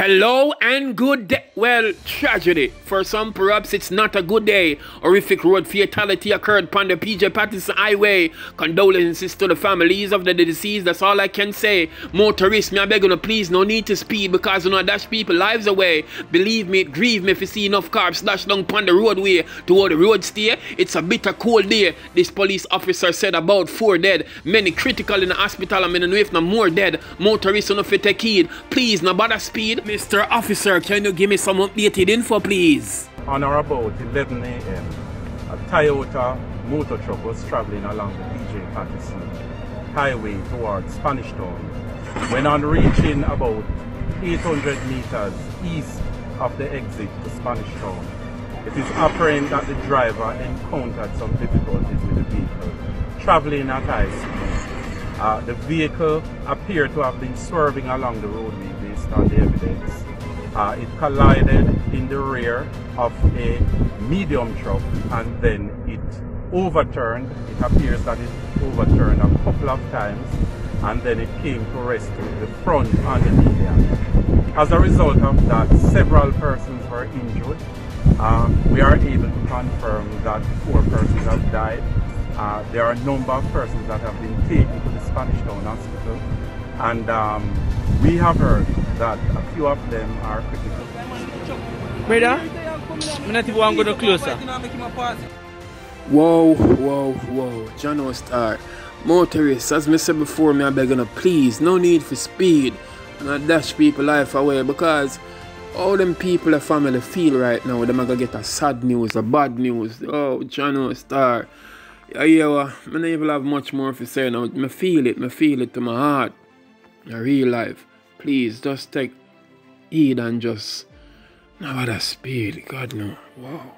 Hello and good day. Well, tragedy. For some, perhaps it's not a good day. Horrific road fatality occurred upon the PJ Patterson Highway. Condolences to the families of the deceased. That's all I can say. Motorists, me I beg you, please, no need to speed because you know dash people lives away. Believe me, it grieve me if you see enough cars dash down upon the roadway toward the road stay. It's a bitter cold day. This police officer said about four dead. Many critical in the hospital. I mean, if no more dead. Motorists, no fit take heed. Please, no bother speed. Mr. Officer, can you give me some updated info, please? On or about 11 a.m., a Toyota motor truck was traveling along the PJ Patterson Highway towards Spanish Town. When on reaching about 800 meters east of the exit to Spanish Town, it is apparent that the driver encountered some difficulties with the vehicle traveling at high speed. Uh, the vehicle appeared to have been swerving along the roadway based on the evidence. Uh, it collided in the rear of a medium truck and then it overturned. It appears that it overturned a couple of times and then it came to rest with the front on the median. As a result of that, several persons were injured. Uh, we are able to confirm that four persons have died. Uh, there are a number of persons that have been taken to the Spanish Town Hospital and um, we have heard that a few of them are critical. Brother, I'm not even going to go closer. Whoa, whoa, whoa. John Star. Motorists, as I said before, me I beg you, please, no need for speed. Not dash people life away because all them people the family feel right now, them are gonna get a sad news, a bad news. Oh, John Star. Yeah, yeah, well, I even have much more to say now. I feel it, I feel it to my heart. In real life. Please, just take heed and just Now what a speed. God no. Wow.